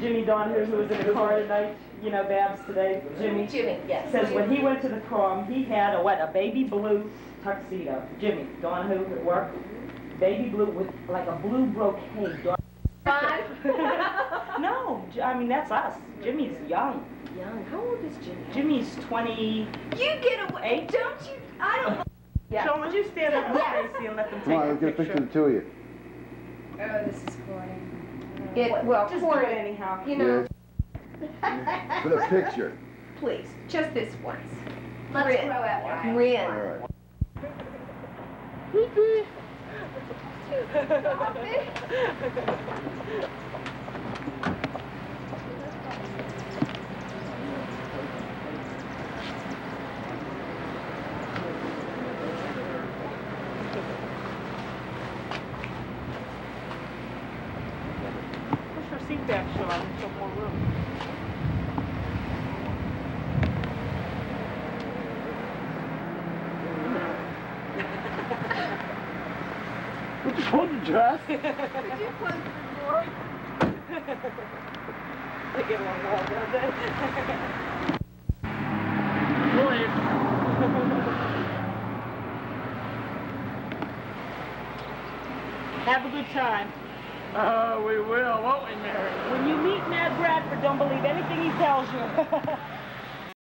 Jimmy Donahue, who was in the car tonight, you know, Babs today, Jimmy, Jimmy, yes. says when he went to the prom, he had a, what, a baby blue tuxedo. Jimmy Donahue at work, baby blue with like a blue brocade. Five? No, I mean, that's us. Jimmy's young. Young, how old is Jimmy? Jimmy's 20. You get away, don't you, I don't. Yeah. Sean, would you stand up with Yes. Stacy and let them Come on, take let's get a picture picture? of the two of you. Oh, this is corny. It, well, Just do it anyhow. you know, Yes. For the picture. please, just this once. Let's Grin. throw out one. All Grin. right. Push Would you hold your dress? They get along well, don't they? William. Have a good time. Oh, we will, won't we, Mary? When you meet Ned Bradford, don't believe anything he tells you.